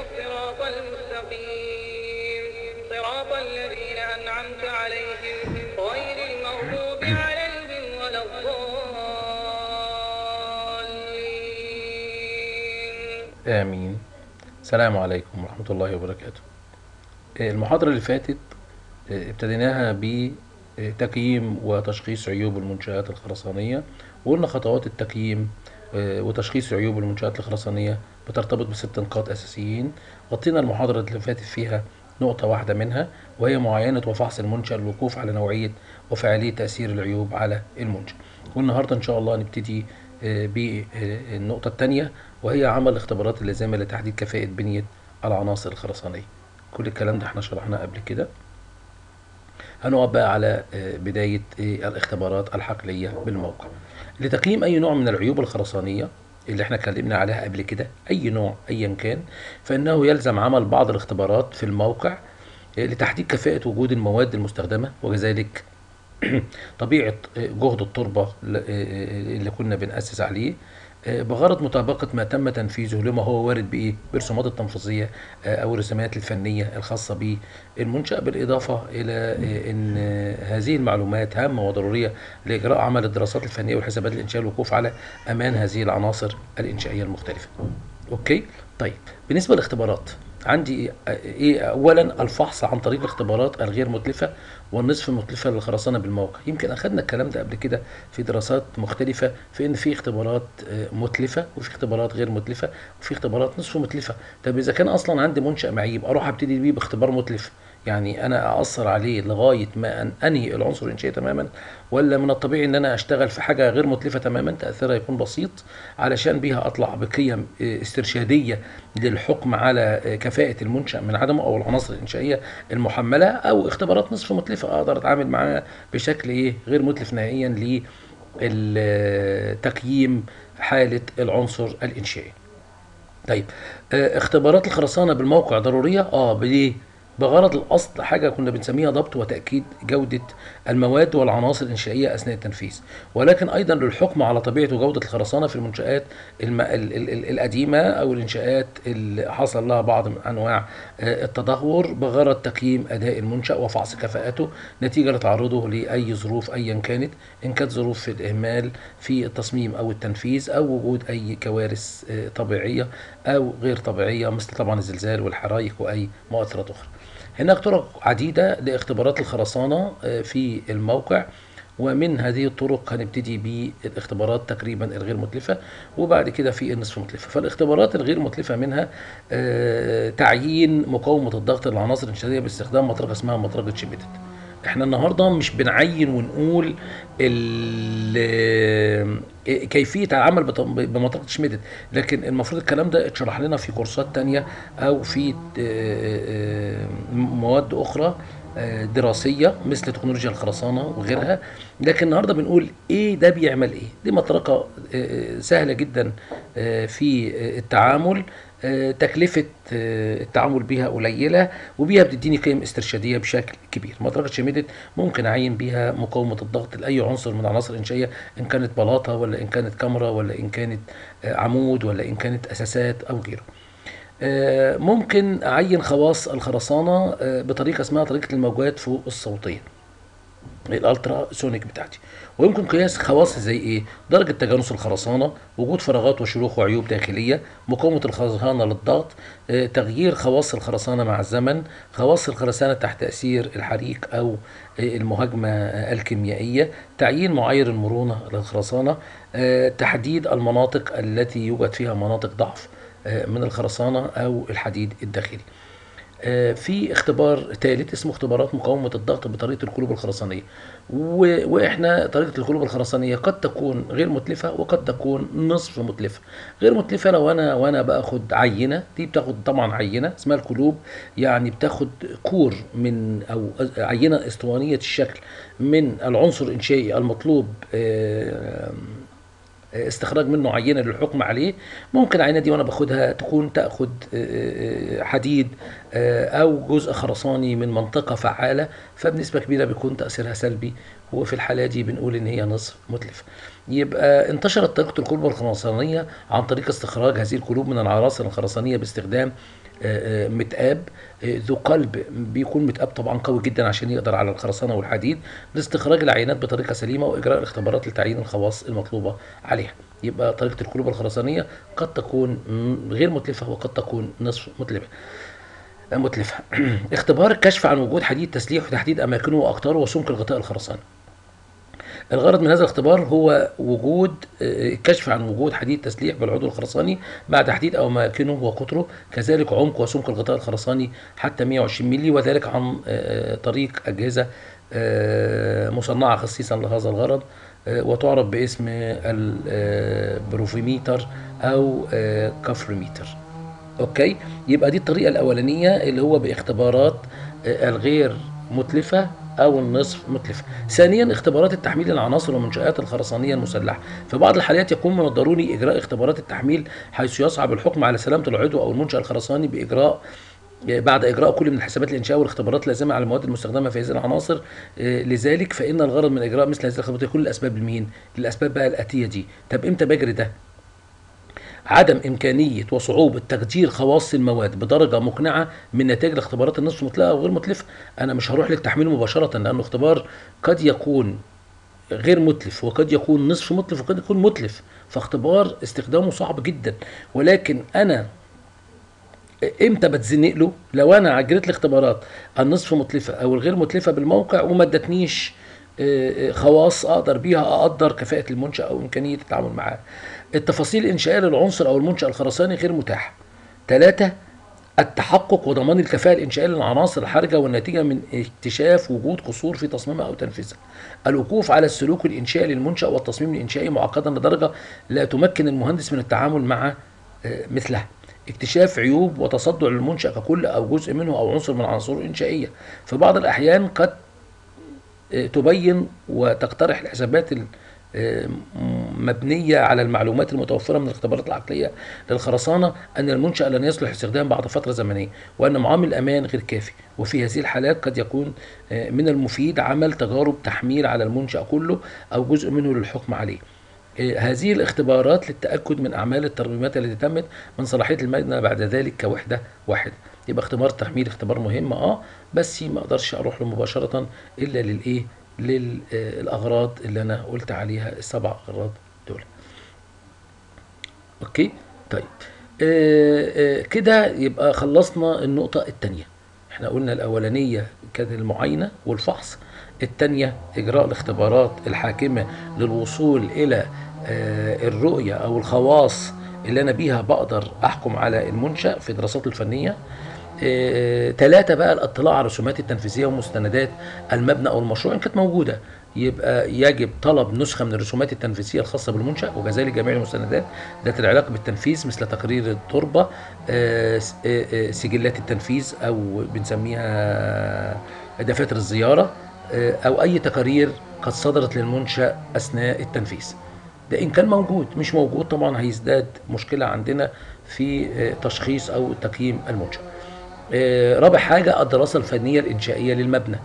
الصراط المستقيم. صراط الذين أنعمت عليهم غير المغضوب عليهم ولا الضالين. آمين. السلام عليكم ورحمة الله وبركاته. آه، المحاضرة اللي فاتت آه، ابتديناها بتقييم وتشخيص عيوب المنشآت الخرسانية وقلنا خطوات التقييم آه، وتشخيص عيوب المنشآت الخرسانية بترتبط بست نقاط أساسيين. غطينا المحاضرة اللي فاتت فيها نقطة واحدة منها وهي معاينة وفحص المنشأ الوقوف على نوعية وفعالية تأثير العيوب على المنشأ. والنهاردة إن شاء الله نبتدي آه، بالنقطة الثانية وهي عمل اختبارات اللازمة لتحديد كفاءة بنية العناصر الخرسانية. كل الكلام ده إحنا شرحناه قبل كده. هنقعد بقى على آه، بداية آه، الاختبارات الحقلية بالموقع. لتقييم أي نوع من العيوب الخرسانية اللي إحنا اتكلمنا عليها قبل كده أي نوع أيا كان فإنه يلزم عمل بعض الاختبارات في الموقع آه، لتحديد كفاءة وجود المواد المستخدمة وكذلك طبيعة جهد التربة اللي كنا بنأسس عليه. بغرض مطابقة ما تم تنفيذه لما هو وارد بإيه؟ بالرسومات التنفيذية أو الرسومات الفنية الخاصة بالمنشأ بالإضافة إلى أن هذه المعلومات هامة وضرورية لإجراء عمل الدراسات الفنية والحسابات الإنشائية والوقوف على أمان هذه العناصر الإنشائية المختلفة. أوكي؟ طيب بالنسبة للاختبارات عندي إيه اولا الفحص عن طريق الاختبارات الغير متلفة والنصف متلفة للخرسانة بالموقع. يمكن أخذنا الكلام ده قبل كده في دراسات مختلفة في إن في اختبارات آه، متلفة وفي اختبارات غير متلفة وفي اختبارات نصف متلفة. طب إذا كان أصلا عندي منشأ معيب أروح أبتدي بيه باختبار متلف يعني أنا اثر عليه لغاية ما أن أنهي العنصر الانشائي تماما ولا من الطبيعي إن أنا أشتغل في حاجة غير متلفة تماما تأثيرها يكون بسيط علشان بيها أطلع بقيم آه، استرشادية للحكم على آه، كفاءة المنشأ من عدمه أو العناصر الإنشائية المحملة أو اختبارات نصف متلفة أقدر أتعامل معاها بشكل إيه؟ غير متلف نهائيا لتقييم حالة العنصر الإنشائي. طيب آه، اختبارات الخرسانة بالموقع ضرورية؟ آه ليه بغرض الاصل حاجة كنا بنسميها ضبط وتأكيد جودة المواد والعناصر الإنشائية أثناء التنفيذ. ولكن أيضا للحكم على طبيعة وجوده الخرسانة في المنشآت الم... ال... ال... ال... القديمة أو الإنشاءات اللي حصل لها بعض من أنواع آه، التدهور بغرض تقييم أداء المنشأ وفحص كفاءته نتيجة لتعرضه لأي ظروف ايا كانت إن كانت ظروف في الإهمال في التصميم أو التنفيذ أو وجود أي كوارث آه، طبيعية أو غير طبيعية مثل طبعا الزلزال والحرائق وأي مؤثرات أخرى. هناك طرق عديدة لاختبارات الخرسانة آه، في الموقع ومن هذه الطرق هنبتدي بالاختبارات تقريبا الغير متلفة وبعد كده في النصف متلفة. فالاختبارات الغير متلفة منها آه، تعيين مقاومة الضغط للعناصر الانشائية باستخدام مطرقة اسمها مطرقة شيبيتد. إحنا النهارده مش بنعين ونقول كيفية العمل بمطرقه شميدت لكن المفروض الكلام ده اتشرح لنا في كورسات تانية أو في آه، آه، مواد أخرى دراسية مثل تكنولوجيا الخرسانة وغيرها. لكن النهارده بنقول إيه ده بيعمل إيه؟ دي مطرقة آه، سهلة جدا آه، في آه، التعامل. آه، تكلفة آه، التعامل بها قليلة وبيها بتديني قيم استرشادية بشكل كبير. مطرقة شميدت ممكن أعين بيها مقاومة الضغط لأي عنصر من العناصر الإنشائية إن كانت بلاطة ولا إن كانت كاميرا ولا إن كانت آه، عمود ولا إن كانت أساسات أو غيره. آه، ممكن أعين خواص الخرسانة آه، بطريقة اسمها طريقة الموجات فوق الصوتية الألترا سونيك بتاعتي. ويمكن قياس خواص زي إيه؟ درجة تجانس الخرسانة وجود فراغات وشروخ وعيوب داخلية مقاومة الخرسانة للضغط آه، تغيير خواص الخرسانة مع الزمن خواص الخرسانة تحت تأثير الحريق أو آه، المهاجمة آه، الكيميائية تعيين معايير المرونة للخرسانة آه، تحديد المناطق التي يوجد فيها مناطق ضعف. آه، من الخرسانة أو الحديد الداخلي. آه، في اختبار ثالث اسمه اختبارات مقاومة الضغط بطريقة القلوب الخرسانية. و... وإحنا طريقة القلوب الخرسانية قد تكون غير متلفة وقد تكون نصف متلفة. غير متلفة لو أنا وأنا بأخد عينة دي بتاخد طبعا عينة اسمها القلوب يعني بتاخد كور من أو عينة إسطوانية الشكل من العنصر الإنشائي المطلوب آه، آه، استخراج منه عينه للحكم عليه ممكن العينه دي وأنا باخدها تكون تاخد آه، آه، حديد آه، أو جزء خرساني من منطقة فعالة فبنسبة كبيرة بيكون تأثيرها سلبي وفي الحالة دي بنقول إن هي نصف متلف. يبقى انتشرت طريقة القلوب الخرسانية عن طريق استخراج هذه القلوب من العناصر الخرسانية باستخدام آه، آه، متقاب آه، ذو قلب بيكون متقاب طبعا قوي جدا عشان يقدر على الخرسانة والحديد لاستخراج العينات بطريقة سليمة وإجراء الاختبارات لتعيين الخواص المطلوبة عليها. يبقى طريقة القلوب الخرسانية قد تكون غير متلفة وقد تكون نصف متلفة متلفة. اختبار الكشف عن وجود حديد تسليح وتحديد أماكنه وأقطاره وسمك الغطاء الخرساني. الغرض من هذا الاختبار هو وجود آه، الكشف عن وجود حديد تسليح بالعضو الخرساني مع تحديد اماكنه وقطره كذلك عمق وسمك الغطاء الخرساني حتى 120 مللي وذلك عن آه، طريق أجهزة آه، مصنعة خصيصا لهذا الغرض آه، وتعرف باسم ال profometer أو آه، covermeter أوكي؟ يبقى دي الطريقة الأولانية اللي هو باختبارات آه، الغير متلفة أو النصف متلفه ثانيا اختبارات التحميل للعناصر والمنشآت الخرسانية المسلحة في بعض الحالات يكون من الضروري إجراء اختبارات التحميل حيث يصعب الحكم على سلامة العضو أو المنشأ الخرساني بإجراء بعد إجراء كل من الحسابات الإنشاء والاختبارات اللازمة على المواد المستخدمة في هذه العناصر آه، لذلك فإن الغرض من إجراء مثل هذه الاختبارات يكون الأسباب لمين؟ للأسباب بقى الآتية دي طب إمتى بجري ده؟ عدم إمكانية وصعوبة تقدير خواص المواد بدرجة مقنعة من نتائج الاختبارات النصف مطلقة أو غير متلفة. أنا مش هروح للتحميل مباشرة لأنه اختبار قد يكون غير متلف وقد يكون نصف متلف وقد يكون متلف فاختبار استخدامه صعب جدا. ولكن أنا إمتى بتزنق له؟ لو أنا عجلت الاختبارات النصف متلفة أو الغير متلفة بالموقع وما ادتنيش آه، آه، خواص أقدر بيها أقدر كفاءة المنشا أو إمكانية التعامل معاه. التفاصيل الانشائيه للعنصر أو المنشأ الخرساني غير متاحه ثلاثة التحقق وضمان الكفاءة الإنشائية للعناصر الحرجة والناتجة من اكتشاف وجود قصور في تصميمها أو تنفيذها. الوقوف على السلوك الإنشائي للمنشأ والتصميم الإنشائي معقدا لدرجة لا تمكن المهندس من التعامل مع آه، مثلها. اكتشاف عيوب وتصدع للمنشأ ككل أو جزء منه أو عنصر من عناصره الإنشائية. في بعض الأحيان قد آه، تبين وتقترح الحسابات ال- مبنية على المعلومات المتوفرة من الاختبارات العقلية للخرسانة أن المنشأ لن يصلح الاستخدام بعد فترة زمنية وأن معامل الأمان غير كافي. وفي هذه الحالات قد يكون آه، من المفيد عمل تجارب تحميل على المنشأ كله أو جزء منه للحكم عليه. آه، هذه الاختبارات للتأكد من أعمال الترميمات التي تمت من صلاحية المبنى بعد ذلك كوحدة واحدة. يبقى اختبار التحميل اختبار مهم آه بس ما أقدرش أروح له مباشرة إلا للإيه؟ للأغراض اللي أنا قلت عليها السبع أغراض دول. أوكي؟ طيب. آه آه كده يبقى خلصنا النقطة التانية. إحنا قلنا الأولانية كانت المعاينة والفحص التانية إجراء الاختبارات الحاكمة للوصول إلى آه الرؤية أو الخواص اللي أنا بيها بقدر أحكم على المنشأ في دراسات الفنية. ثلاثة بقى الاطلاع على الرسومات التنفيذية ومستندات المبنى أو المشروع إن كانت موجودة. يبقى يجب طلب نسخة من الرسومات التنفيذية الخاصة بالمنشأ وكذلك جميع المستندات ذات العلاقة بالتنفيذ مثل تقرير التربة آه، آه، آه، سجلات التنفيذ أو بنسميها دفاتر الزيارة آه، أو أي تقارير قد صدرت للمنشأ أثناء التنفيذ. ده إن كان موجود. مش موجود طبعا هيزداد مشكلة عندنا في آه، تشخيص أو تقييم المنشأ. آه، رابع حاجة الدراسة الفنية الإنشائية للمبنى.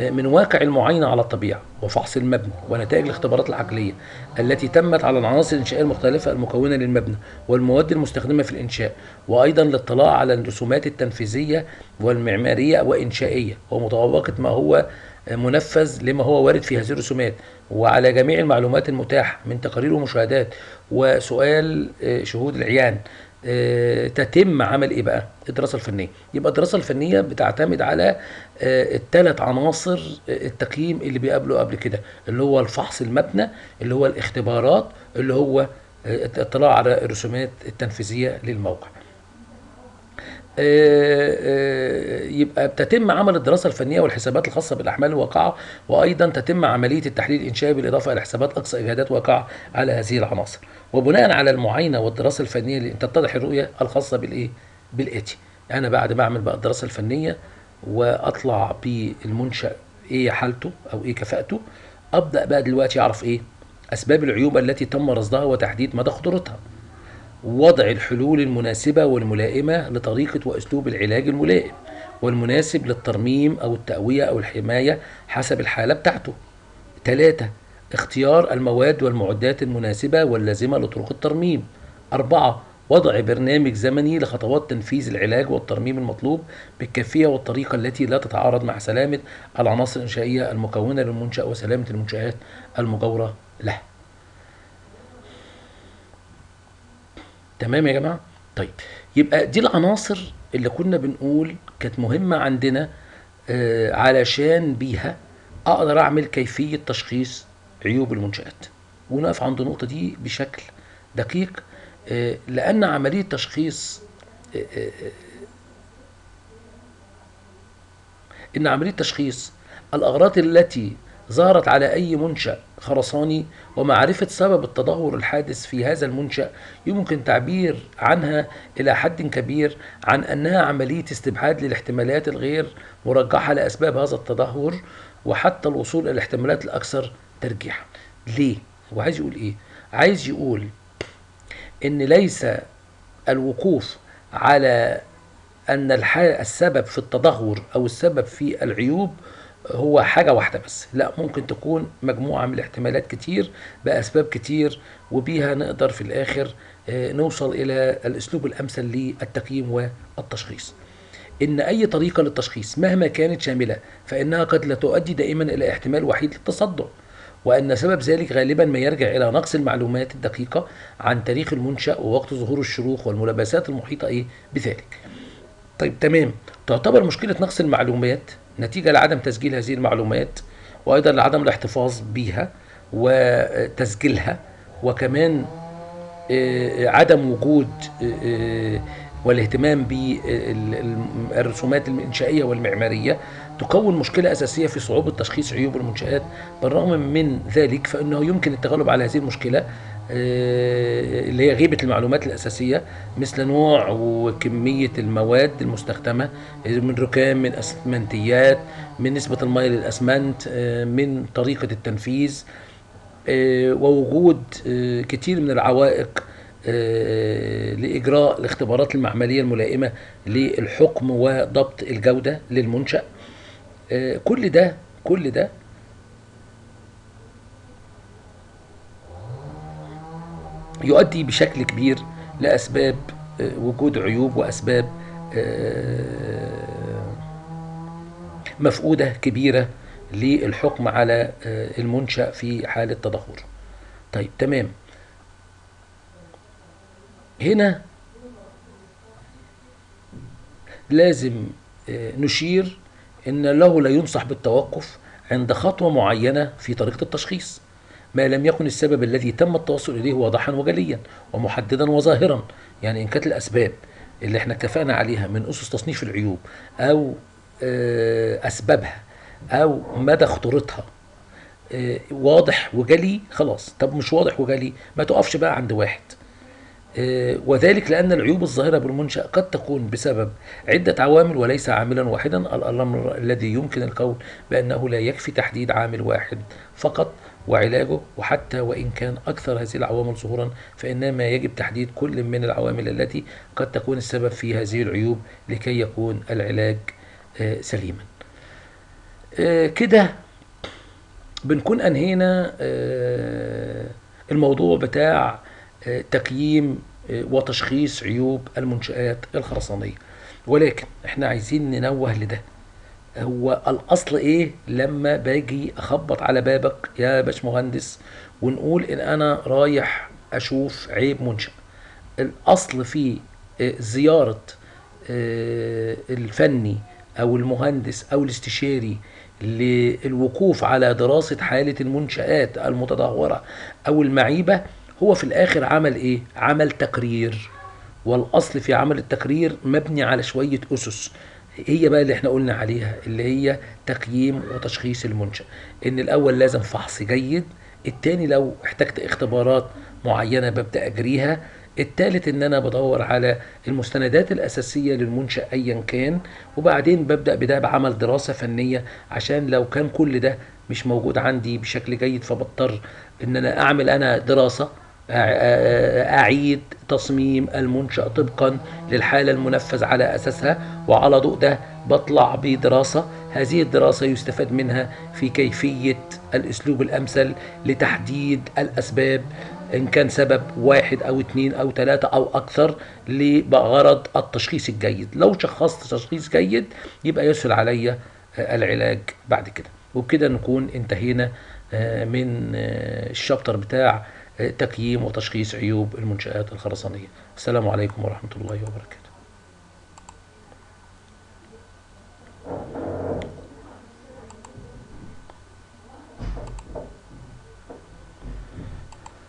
آه، من واقع المعاينة على الطبيعة وفحص المبنى ونتائج الاختبارات العقلية التي تمت على العناصر الإنشائية المختلفة المكونة للمبنى والمواد المستخدمة في الإنشاء وأيضا الاطلاع على الرسومات التنفيذية والمعمارية وإنشائية ومطابقة ما هو آه، منفذ لما هو وارد في هذه الرسومات. وعلى جميع المعلومات المتاحة من تقارير ومشاهدات وسؤال آه، شهود العيان آه، تتم عمل إيه بقى؟ الدراسة الفنية. يبقى الدراسة الفنية بتعتمد على الثلاث عناصر آه، التقييم اللي بيقابله قبل كده اللي هو الفحص المبنى اللي هو الاختبارات اللي هو آه، الاطلاع على الرسومات التنفيذية للموقع. آه، آه، يبقى بتتم عمل الدراسة الفنية والحسابات الخاصة بالأحمال الواقعة وأيضا تتم عملية التحليل الإنشائي بالإضافة إلى حسابات أقصى إجهادات واقعة على هذه العناصر. وبناء على المعاينة والدراسة الفنية تتضح الرؤية الخاصة بالإيه؟ بالآتي. أنا بعد ما أعمل بقى الدراسة الفنية وأطلع بالمنشأ إيه حالته أو إيه كفاءته أبدأ بقى دلوقتي أعرف إيه أسباب العيوب التي تم رصدها وتحديد مدى خطورتها. وضع الحلول المناسبة والملائمة لطريقة وأسلوب العلاج الملائم والمناسب للترميم أو التقوية أو الحماية حسب الحالة بتاعته. ثلاثة اختيار المواد والمعدات المناسبة واللازمة لطرق الترميم. أربعة وضع برنامج زمني لخطوات تنفيذ العلاج والترميم المطلوب بالكيفية والطريقة التي لا تتعارض مع سلامة العناصر الإنشائية المكونة للمنشأ وسلامة المنشآت المجاورة له. تمام يا جماعة؟ طيب يبقى دي العناصر اللي كنا بنقول كانت مهمة عندنا آه علشان بيها أقدر أعمل كيفية تشخيص عيوب المنشآت. ونقف عند النقطة دي بشكل دقيق آه لأن عملية تشخيص آه آه إن عملية تشخيص الأغراض التي ظهرت على أي منشأ خرساني ومعرفة سبب التدهور الحادث في هذا المنشأ يمكن تعبير عنها إلى حد كبير عن أنها عملية استبعاد للاحتمالات الغير مرجحة لأسباب هذا التدهور وحتى الوصول إلى الاحتمالات الأكثر ترجيحا ليه؟ هو عايز يقول إيه؟ عايز يقول إن ليس الوقوف على أن السبب في التدهور أو السبب في العيوب هو حاجة واحدة بس. لا ممكن تكون مجموعة من الاحتمالات كتير بأسباب كتير وبيها نقدر في الآخر نوصل إلى الأسلوب الأمثل للتقييم والتشخيص. إن أي طريقة للتشخيص مهما كانت شاملة فإنها قد لا تؤدي دائما إلى احتمال وحيد للتصدع. وأن سبب ذلك غالبا ما يرجع إلى نقص المعلومات الدقيقة عن تاريخ المنشأ ووقت ظهور الشروخ والملابسات المحيطة إيه بذلك. طيب تمام. تعتبر مشكلة نقص المعلومات نتيجة لعدم تسجيل هذه المعلومات وأيضا لعدم الاحتفاظ بها وتسجيلها وكمان عدم وجود والاهتمام بالرسومات الإنشائية والمعمارية تكون مشكلة أساسية في صعوبة تشخيص عيوب المنشآت. بالرغم من ذلك فإنه يمكن التغلب على هذه المشكلة اللي هي غيبة المعلومات الأساسية مثل نوع وكمية المواد المستخدمة من ركام من أسمنتيات من نسبة المية للأسمنت من طريقة التنفيذ ووجود كتير من العوائق لإجراء الاختبارات المعملية الملائمة للحكم وضبط الجودة للمنشأ. كل ده كل ده يؤدي بشكل كبير لأسباب وجود عيوب وأسباب مفقودة كبيرة للحكم على المنشأ في حالة تدهور. طيب تمام. هنا لازم نشير إن له لا ينصح بالتوقف عند خطوة معينة في طريقة التشخيص. ما لم يكن السبب الذي تم التوصل إليه واضحا وجليا ومحددا وظاهرا يعني إن كانت الأسباب اللي إحنا اتفقنا عليها من أسس تصنيف العيوب أو أسبابها أو مدى خطورتها واضح وجلي خلاص. طب مش واضح وجلي ما تقفش بقى عند واحد. وذلك لأن العيوب الظاهرة بالمنشأ قد تكون بسبب عدة عوامل وليس عاملا واحدا. الأمر الذي يمكن القول بأنه لا يكفي تحديد عامل واحد فقط. وعلاجه وحتى وإن كان أكثر هذه العوامل ظهورا فإنما يجب تحديد كل من العوامل التي قد تكون السبب في هذه العيوب لكي يكون العلاج سليما. كده بنكون أنهينا الموضوع بتاع تقييم وتشخيص عيوب المنشآت الخرسانية. ولكن إحنا عايزين ننوه لده. هو الأصل إيه؟ لما باجي أخبط على بابك يا باشمهندس ونقول إن أنا رايح أشوف عيب منشأ. الأصل في زيارة الفني أو المهندس أو الاستشاري للوقوف على دراسة حالة المنشآت المتدهورة أو المعيبة هو في الآخر عمل إيه؟ عمل تقرير. والأصل في عمل التقرير مبني على شوية أسس. هي بقى اللي إحنا قلنا عليها اللي هي تقييم وتشخيص المنشأ. إن الأول لازم فحص جيد التاني لو احتجت اختبارات معينة ببدأ أجريها التالت إن أنا بدور على المستندات الأساسية للمنشأ ايا كان وبعدين ببدأ بده بعمل دراسة فنية عشان لو كان كل ده مش موجود عندي بشكل جيد فبضطر إن أنا أعمل أنا دراسة. أع- أعيد تصميم المنشأ طبقا للحالة المنفذ على أساسها وعلى ضوء ده بطلع بدراسة. هذه الدراسة يستفاد منها في كيفية الأسلوب الأمثل لتحديد الأسباب إن كان سبب واحد أو اتنين أو تلاتة أو أكثر بغرض التشخيص الجيد. لو شخصت تشخيص جيد يبقى يسهل عليا العلاج بعد كده. وبكده نكون انتهينا آه، من آه، الشابتر بتاع تقييم وتشخيص عيوب المنشآت الخرسانية. السلام عليكم ورحمة الله وبركاته.